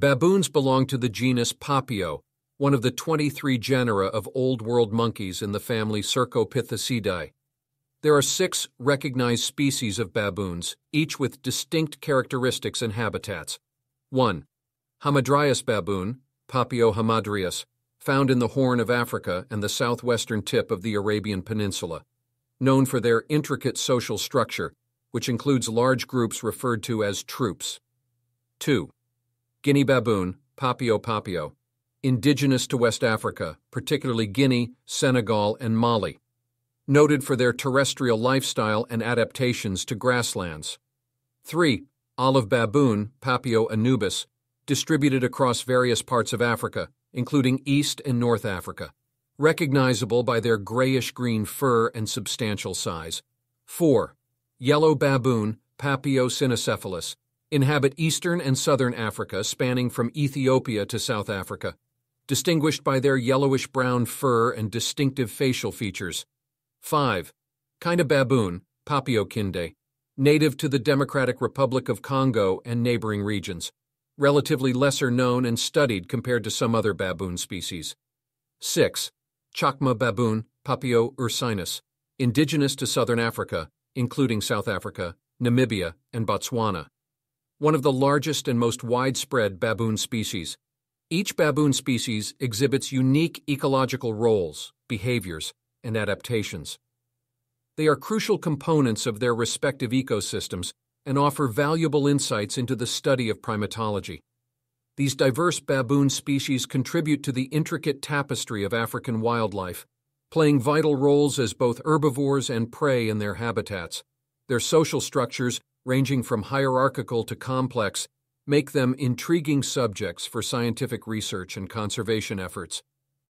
Baboons belong to the genus Papio, one of the 23 genera of Old World monkeys in the family Cercopithecidae. There are six recognized species of baboons, each with distinct characteristics and habitats. 1. Hamadryas baboon, Papio hamadryas, found in the Horn of Africa and the southwestern tip of the Arabian Peninsula, known for their intricate social structure, which includes large groups referred to as troops. 2. Guinea baboon, Papio papio, indigenous to West Africa, particularly Guinea, Senegal, and Mali noted for their terrestrial lifestyle and adaptations to grasslands. 3. Olive baboon, Papio anubis, distributed across various parts of Africa, including East and North Africa, recognizable by their grayish-green fur and substantial size. 4. Yellow baboon, Papio cynocephalus, inhabit eastern and southern Africa spanning from Ethiopia to South Africa, distinguished by their yellowish-brown fur and distinctive facial features. 5. Kinda baboon, Papio kindae, native to the Democratic Republic of Congo and neighboring regions, relatively lesser known and studied compared to some other baboon species. 6. Chacma baboon, Papio ursinus, indigenous to southern Africa, including South Africa, Namibia, and Botswana. One of the largest and most widespread baboon species. Each baboon species exhibits unique ecological roles, behaviors, and adaptations. They are crucial components of their respective ecosystems and offer valuable insights into the study of primatology. These diverse baboon species contribute to the intricate tapestry of African wildlife, playing vital roles as both herbivores and prey in their habitats. Their social structures, ranging from hierarchical to complex, make them intriguing subjects for scientific research and conservation efforts.